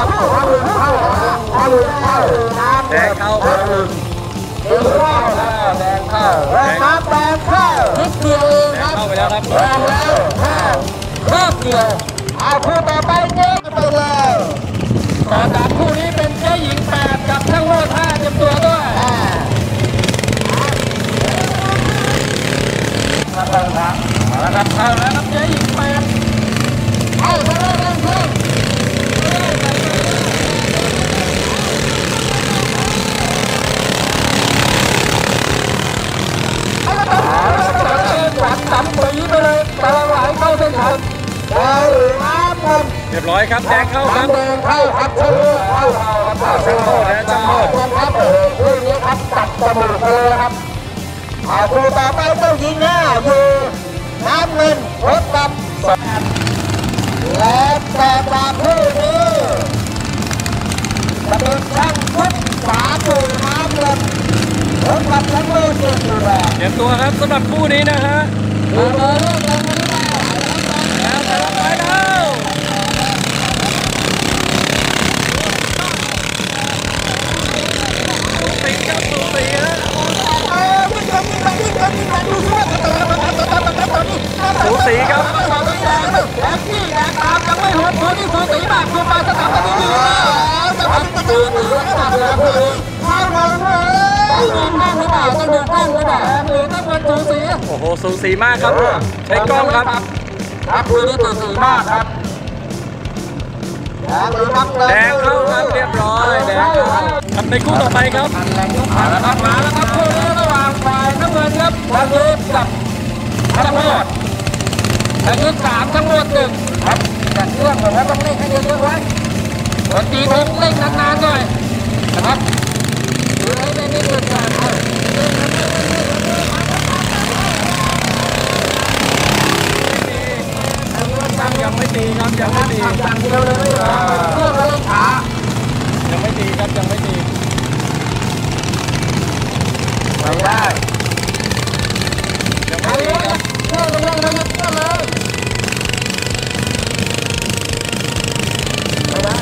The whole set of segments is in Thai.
งเข้าไปแล้วครับแดงเข้าครับแดงเข้าแดงเข้าแดงเข้านิดเดียวเองแดคงรับเข้าไปแล้วครับแดงแล้วเข้ารอบเดียวเอาคู่ต่อไป เรียบร้อยครับแดงเข้าครับน้ำแดงเข้าครับเชื่อเข้าเข้าช่างโทษนะช่างโทษครับโอ้โหคู่นี้ครับตัดจมูกเลยครับเอาคู่ต่อไปเจ้าหญิงหน้าอยู่น้ำเงินรถดำและแต่จากคู่นี้จะเป็นช่างพุทธสาคูน้ำเงินรถดำทั้งมือเสียอยู่แล้วเตรียมตัวครับสำหรับคู่นี้นะฮะดูเลยเรื่องเงินกันหรือเปล่า แล้วไปแล้วไปแล้วสูสีครับสูสีฮะ สูสีครับแท็กซี่แท็กตามยังไม่หดหัวนี่สูสีมากคุณมาสถาบันนี้ดีแล้วจะทำตื่นหรือไม่ตัดแล้วคือข้าวมันเลยยืนนั่งหรือเปล่าต้องเดินนั่งหรือเปล่าหรือต้องเป็นสูสีโอ้โหสูสีมากครับใช้กล้องครับครับคือนี่สูสีมากครับแดงหรือนักเลยแดงเข้าครับเรียบร้อยแดงเข้าครับในคู่ต่อไปครับมาแล้วครับมาแล้วครับคู่นี้ระหว่างฝ่ายน้ำเงินครับวันยุทธกับทั้งหมด ทั้งยุทธสามทั้งหมดหนึ่งครับแต่เครื่องผมว่าต้องเล่นให้เยอะๆไว้ดนตรีทงเล่นนานๆหน่อยนะครับดูให้ไม่ไม่เกินการครับยังไม่ตีครับยังไม่ตีสั่งเดียวเลยเครื่องเล่นขายังไม่ตีครับยังไม่ตีไม่ได้ ยัง ไอ้ ไม่ตี เรื่ ค อ รับ งเรื่องเรื่องเรื่องเรื่องเลยไม่ได้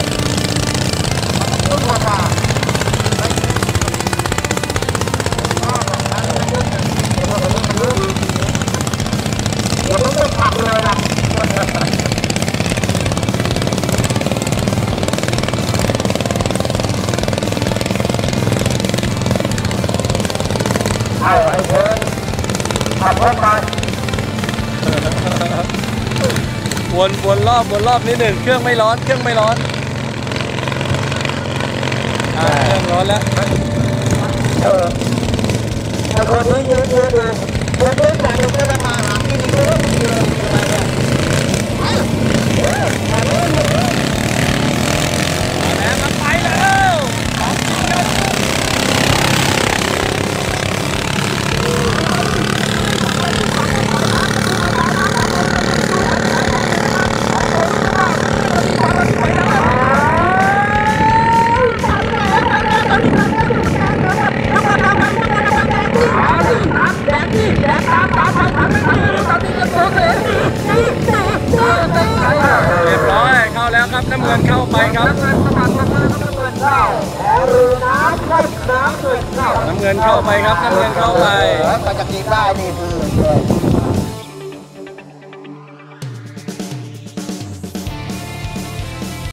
ต้องกว่าเดี๋ยวต้องไปขับเลยนะ เอาไอ้เชิญขับรถไปวนวนรอบวนรอบนิดหนึ่งเครื่องไม่ร้อน เครื่องไม่ร้อนอ่าเครื่องร้อนแล้วเออแต่คนนี้เยอะเยอะเลยคนนี้แต่ยังไม่ได้มาหาที่นี่ก็เยอะ แล้วครับน้ำเงินเข้าไปครับน้ำเงินเข้าไปครับน้ำเงินเข้าไปก็จะกินได้นี่คือ